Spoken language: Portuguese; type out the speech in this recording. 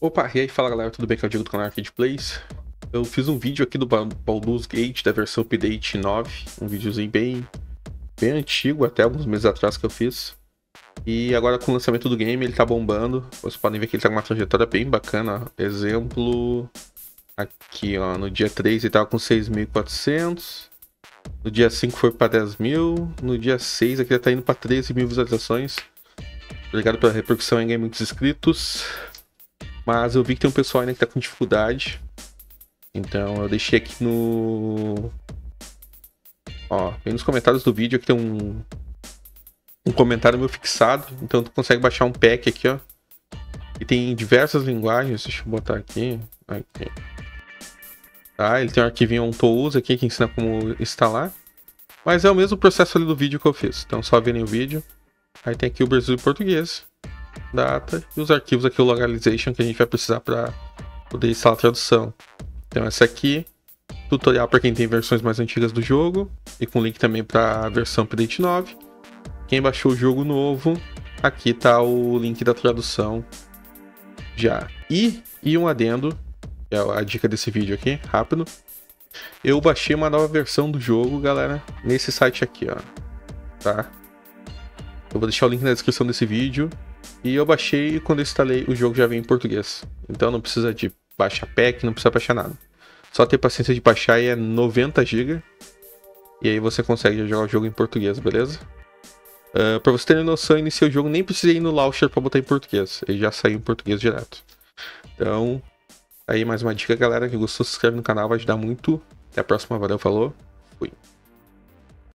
Opa, e aí fala galera, tudo bem? Que é o Diego do canal Arcade Plays. Eu fiz um vídeo aqui do Baldur's Gate da versão Update 9, um videozinho bem, bem antigo, até alguns meses atrás que eu fiz. E agora com o lançamento do game ele tá bombando, vocês podem ver que ele tá com uma trajetória bem bacana. Exemplo, aqui ó, no dia 3 ele tava com 6.400, no dia 5 foi pra 10 mil, no dia 6 aqui ele tá indo pra 13 mil visualizações. Obrigado pela repercussão, ganhei muitos inscritos. Mas eu vi que tem um pessoal ainda que tá com dificuldade. Então eu deixei aqui no. Ó, bem nos comentários do vídeo aqui tem um. Um comentário meu fixado. Então tu consegue baixar um pack aqui, ó. E tem diversas linguagens. Deixa eu botar aqui. aqui. Tá, ele tem um arquivinho um tools aqui que ensina como instalar. Mas é o mesmo processo ali do vídeo que eu fiz. Então só verem o vídeo. Aí tem aqui o Brasil e português data e os arquivos aqui, o localization, que a gente vai precisar para poder instalar a tradução. Então essa aqui, tutorial para quem tem versões mais antigas do jogo e com link também para a versão Update 9. Quem baixou o jogo novo, aqui tá o link da tradução já. E, e um adendo, é a dica desse vídeo aqui, rápido. Eu baixei uma nova versão do jogo, galera, nesse site aqui, ó. Tá? Eu vou deixar o link na descrição desse vídeo. E eu baixei e quando eu instalei o jogo já vem em português. Então não precisa de baixar pack, não precisa baixar nada. Só ter paciência de baixar e é 90 GB. E aí você consegue jogar o jogo em português, beleza? Uh, pra você ter noção, eu iniciei o jogo, nem precisei ir no launcher pra botar em português. Ele já saiu em português direto. Então, aí mais uma dica, galera, que gostou, se inscreve no canal, vai ajudar muito. Até a próxima, valeu, falou, fui.